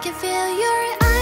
can feel your eyes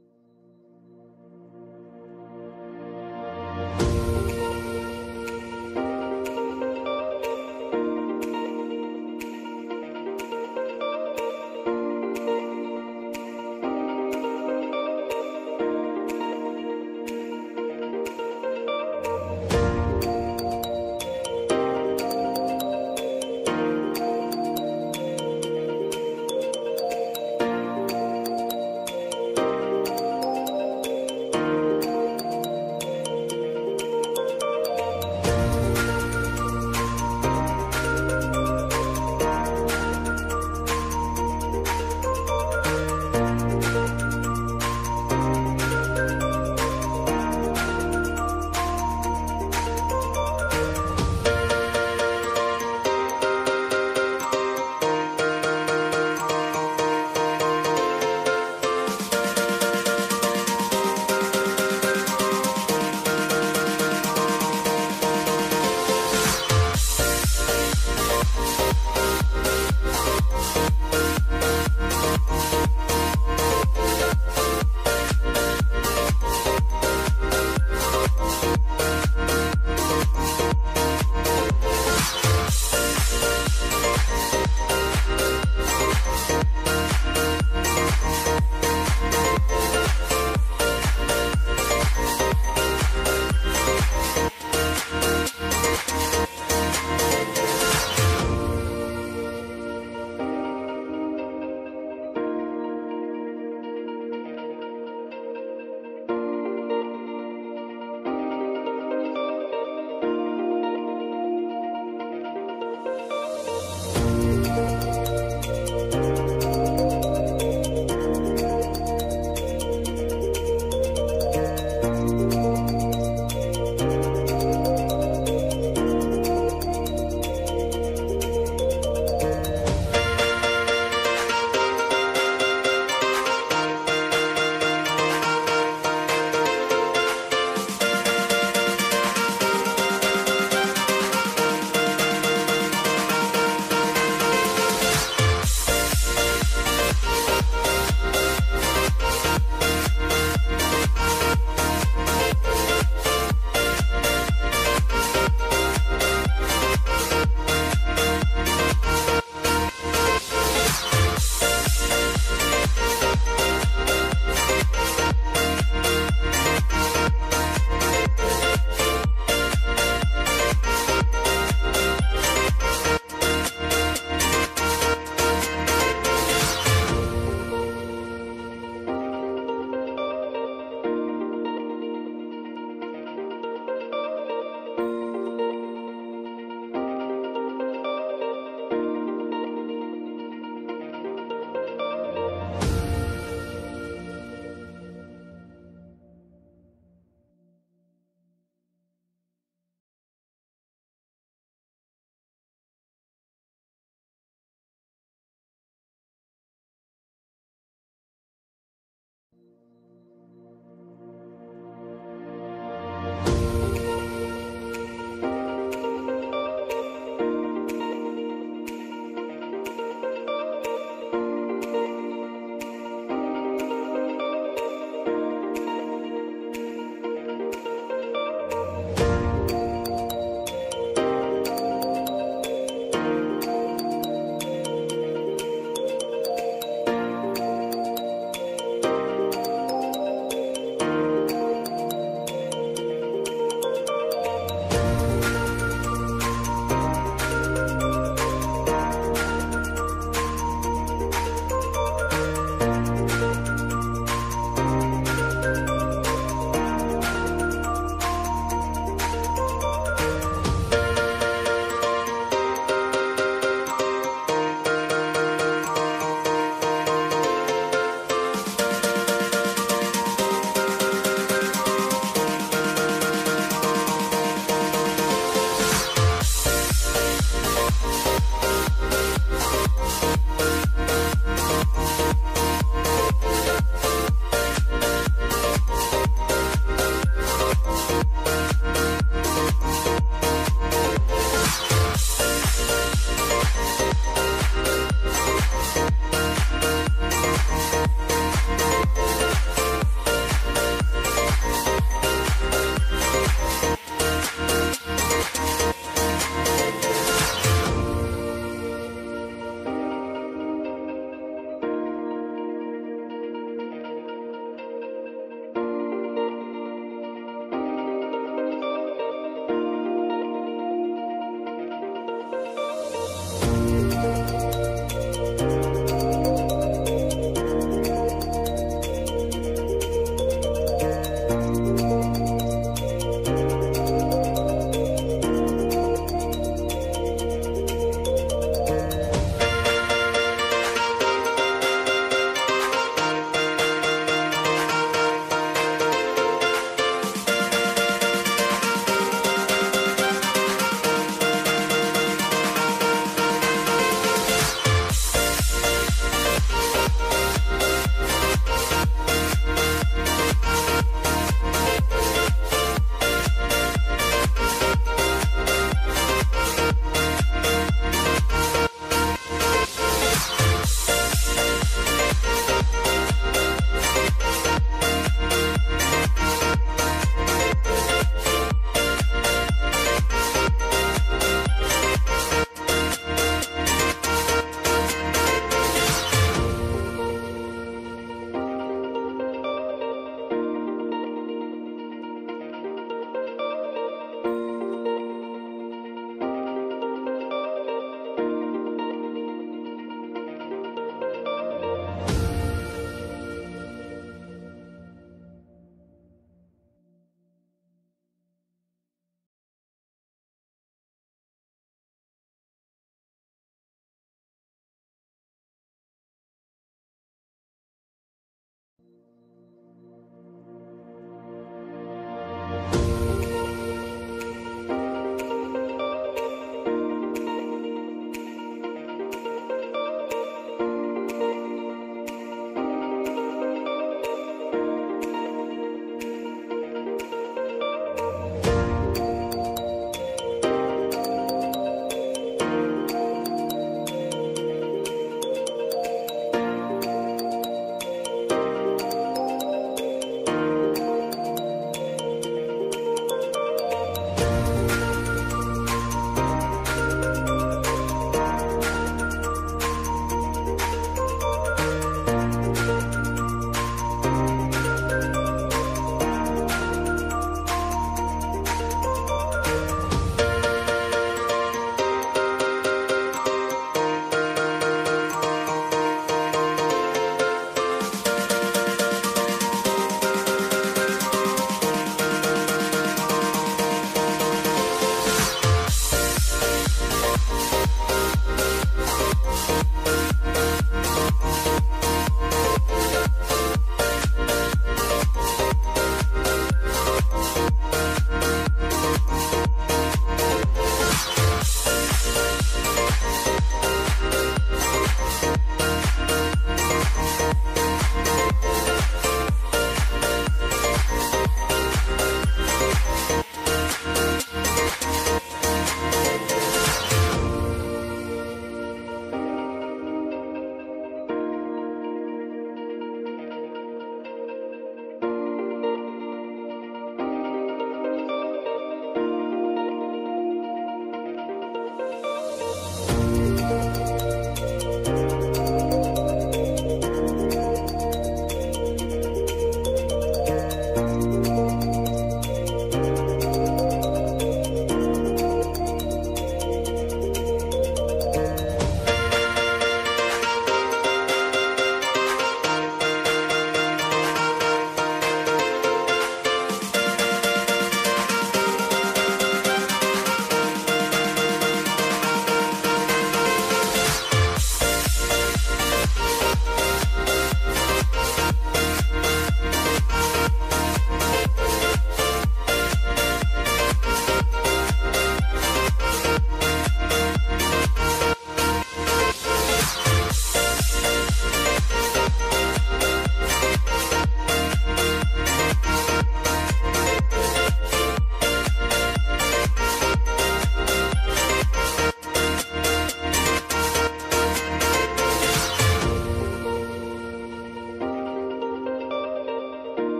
Thank